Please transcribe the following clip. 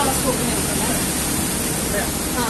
അഞ്ചോളം സ്കൂപ്പിന് ആ.